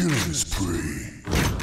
Killing spree.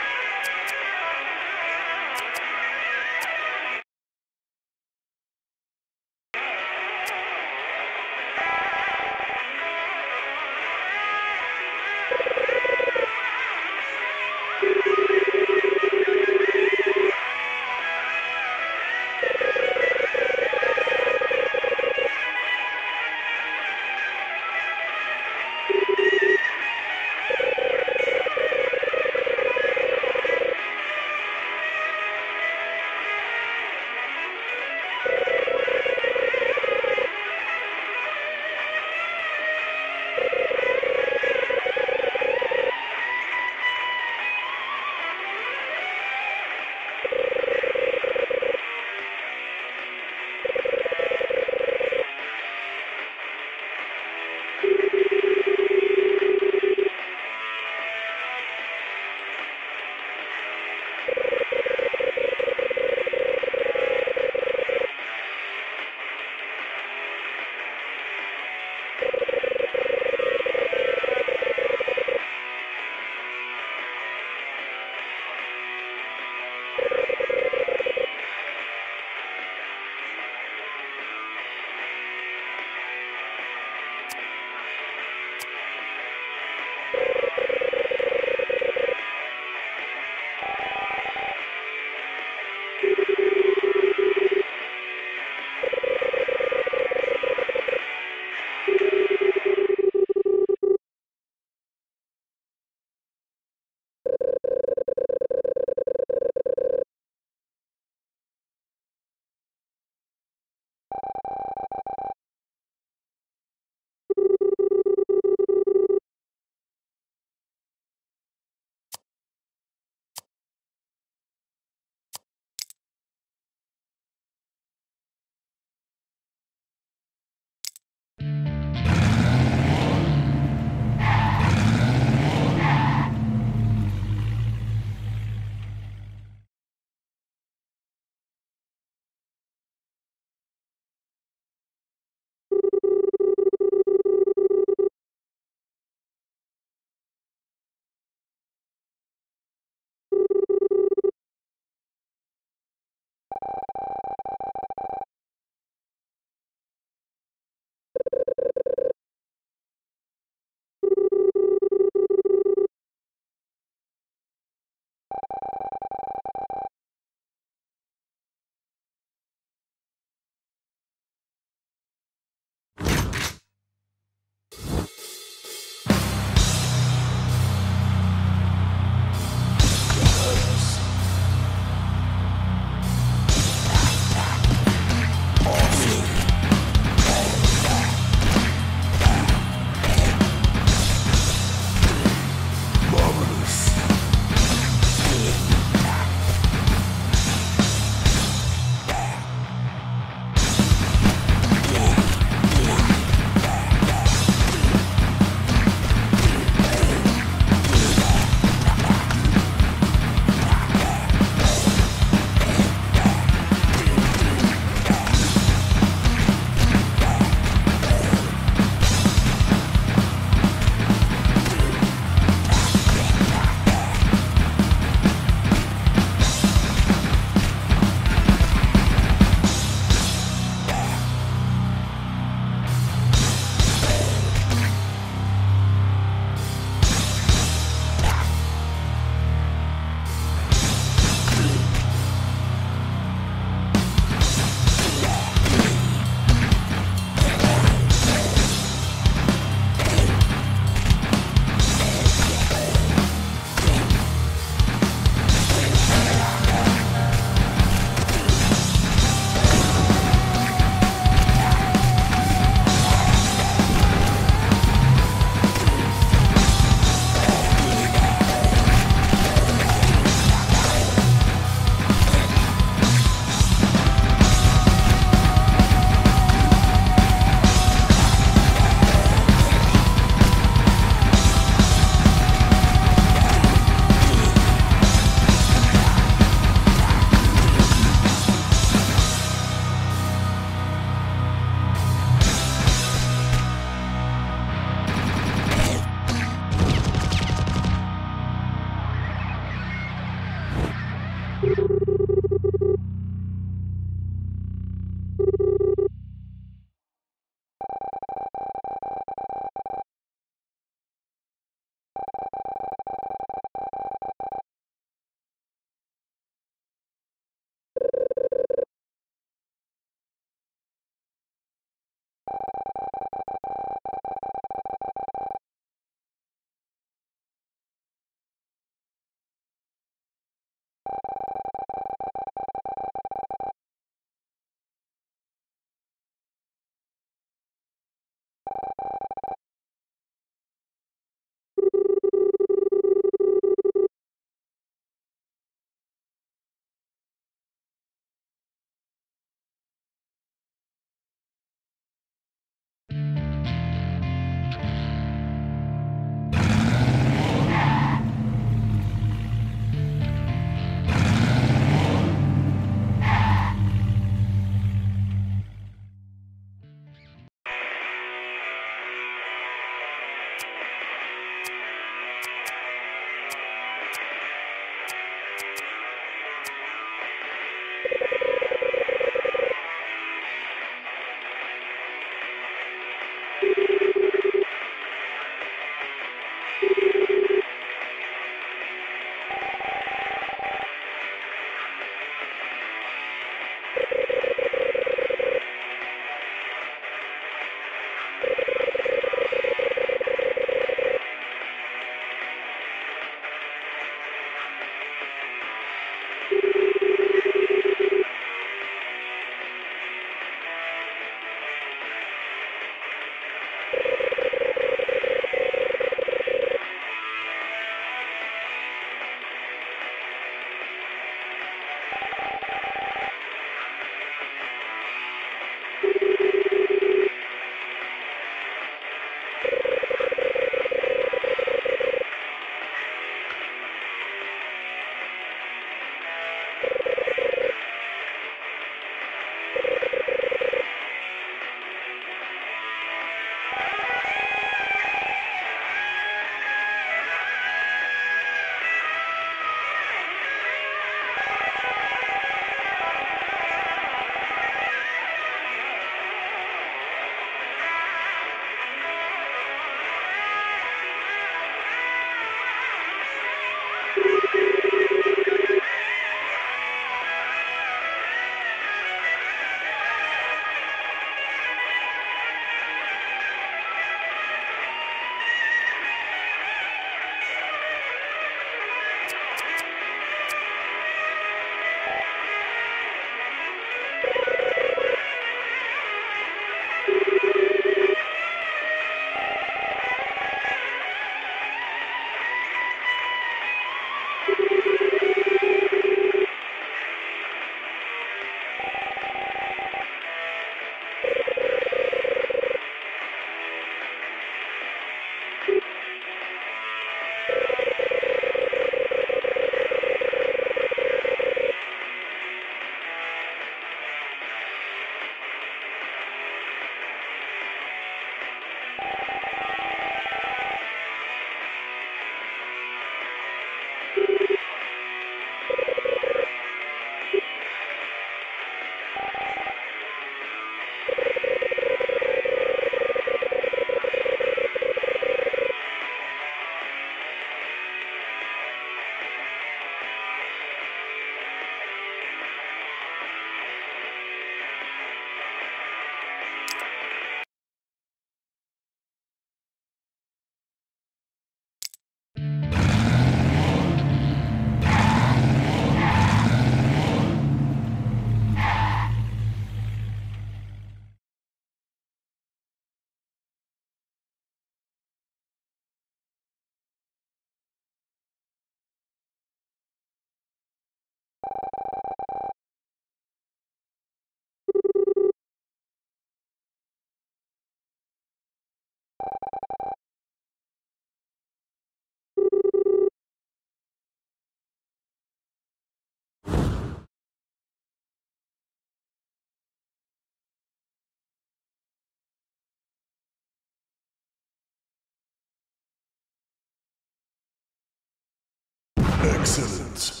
Excellent.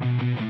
Excellent.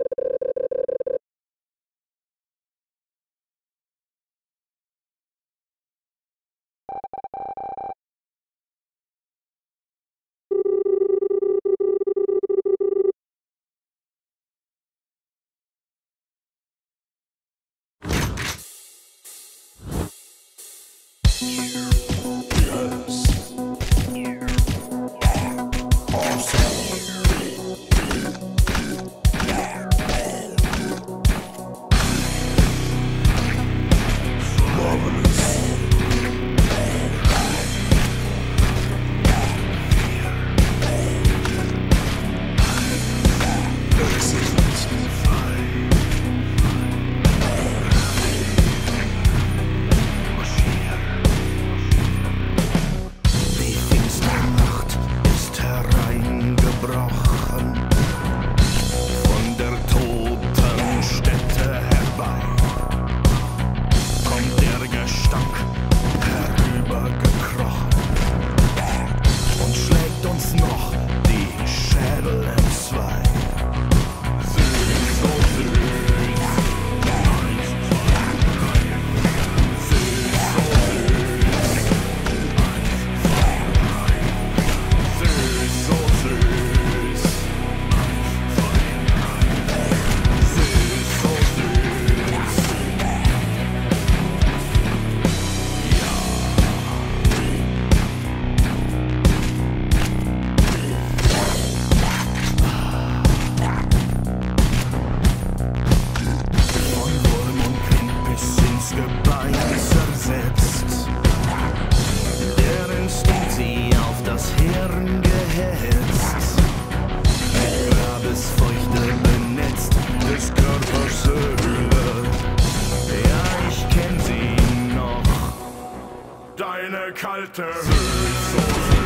Deine kalte Hülse.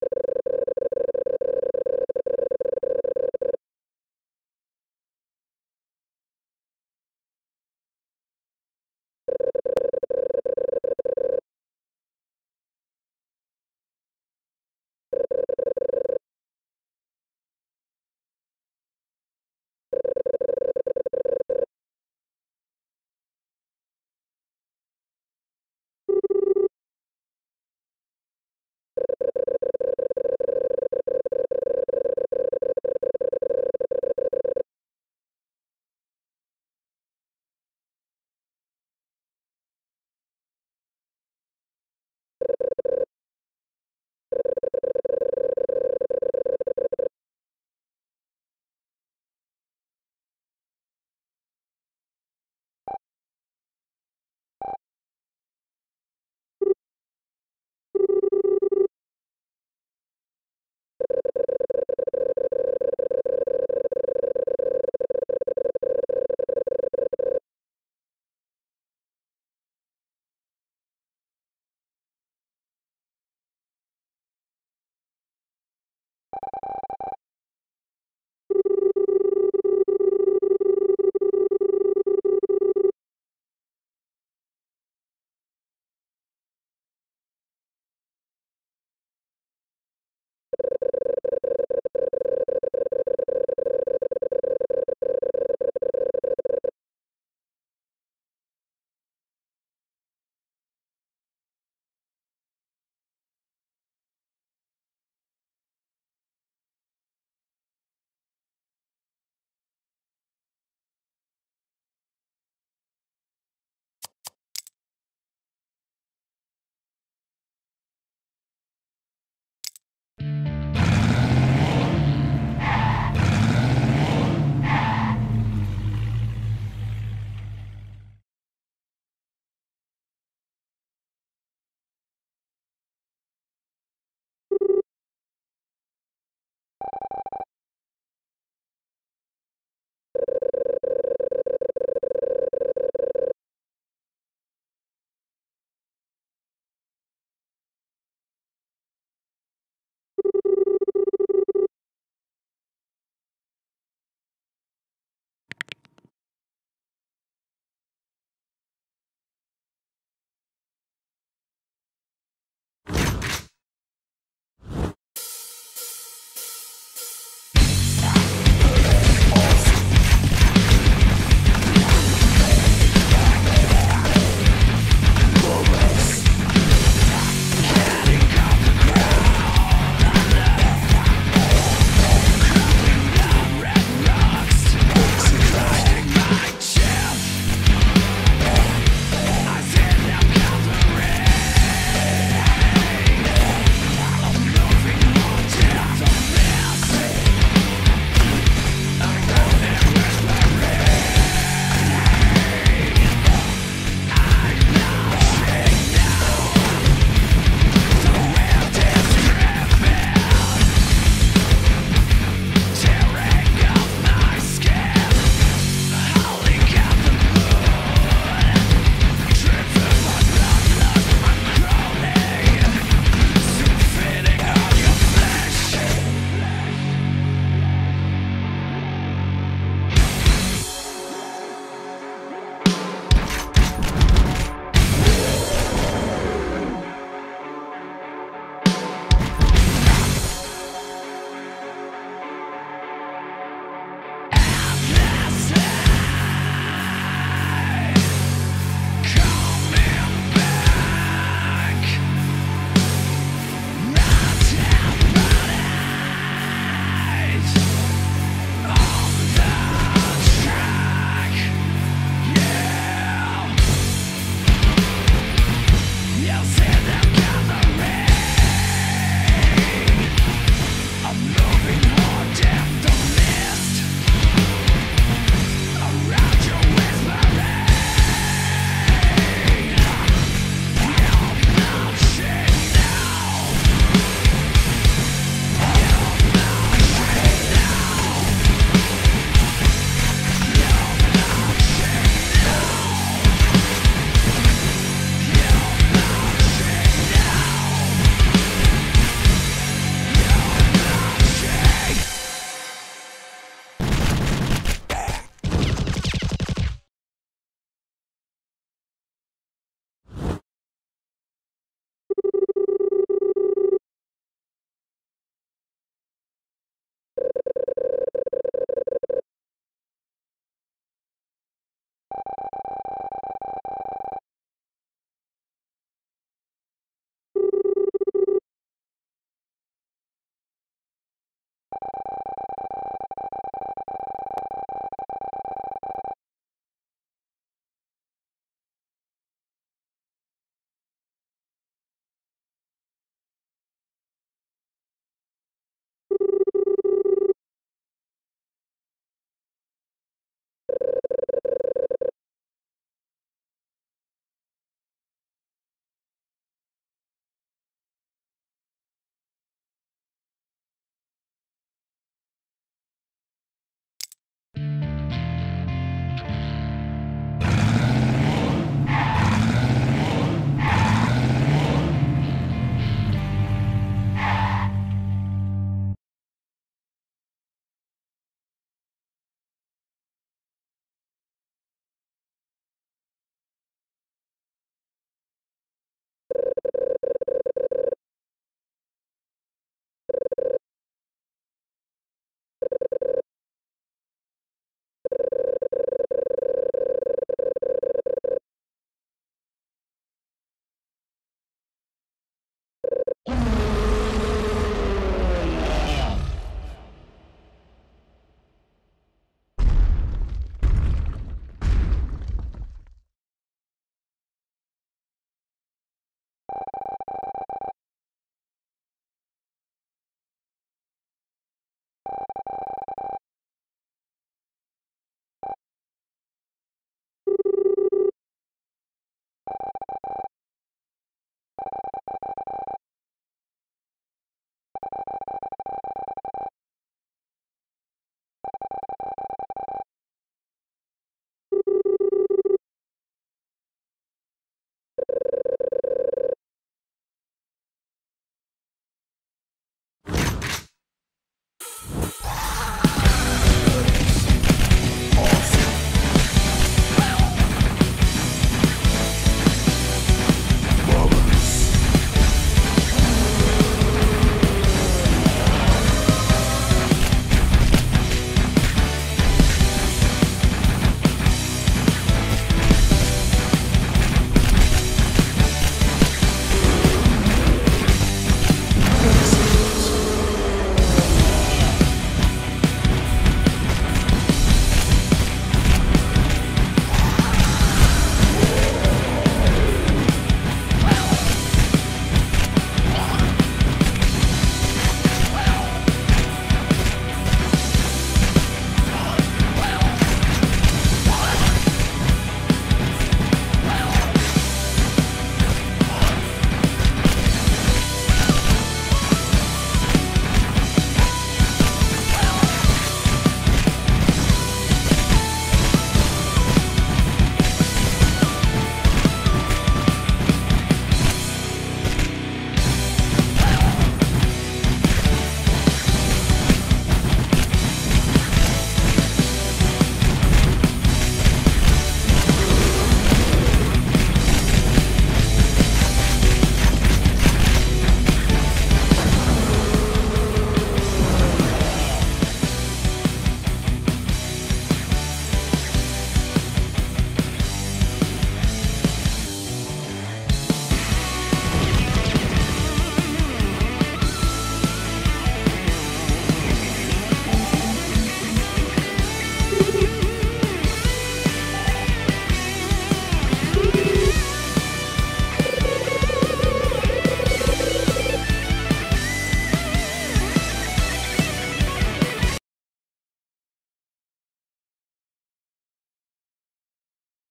you